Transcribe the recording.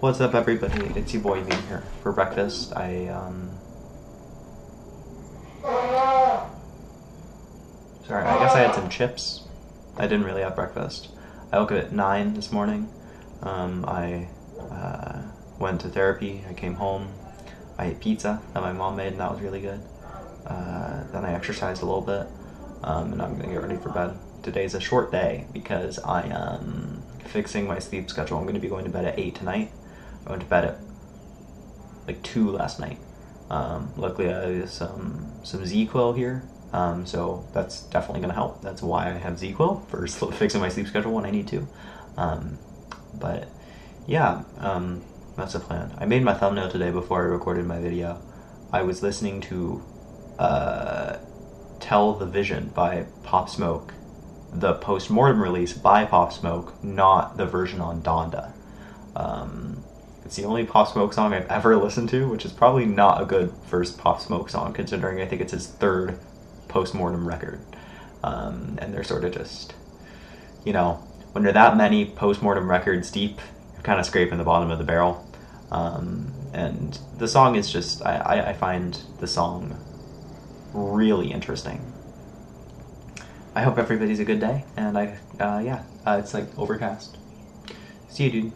What's up, everybody? It's your boy Liam here for breakfast. I um. Sorry, I guess I had some chips. I didn't really have breakfast. I woke up at nine this morning. Um, I uh, went to therapy. I came home. I ate pizza that my mom made, and that was really good. Uh, then I exercised a little bit, um, and I'm gonna get ready for bed. Today's a short day because I am fixing my sleep schedule. I'm gonna be going to bed at eight tonight. I went to bed at like two last night. Um, luckily, I have some some ZzzQuil here, um, so that's definitely gonna help. That's why I have ZzzQuil for fixing my sleep schedule when I need to. Um, but yeah, um, that's the plan. I made my thumbnail today before I recorded my video. I was listening to uh, "Tell the Vision" by Pop Smoke, the post-mortem release by Pop Smoke, not the version on Donda. It's the only Pop Smoke song I've ever listened to, which is probably not a good first Pop Smoke song, considering I think it's his third post-mortem record. Um, and they're sort of just, you know, when you're that many post-mortem records deep, you're kind of scraping the bottom of the barrel. Um, and the song is just, I, I, I find the song really interesting. I hope everybody's a good day, and I, uh, yeah, uh, it's like overcast. See you, dude.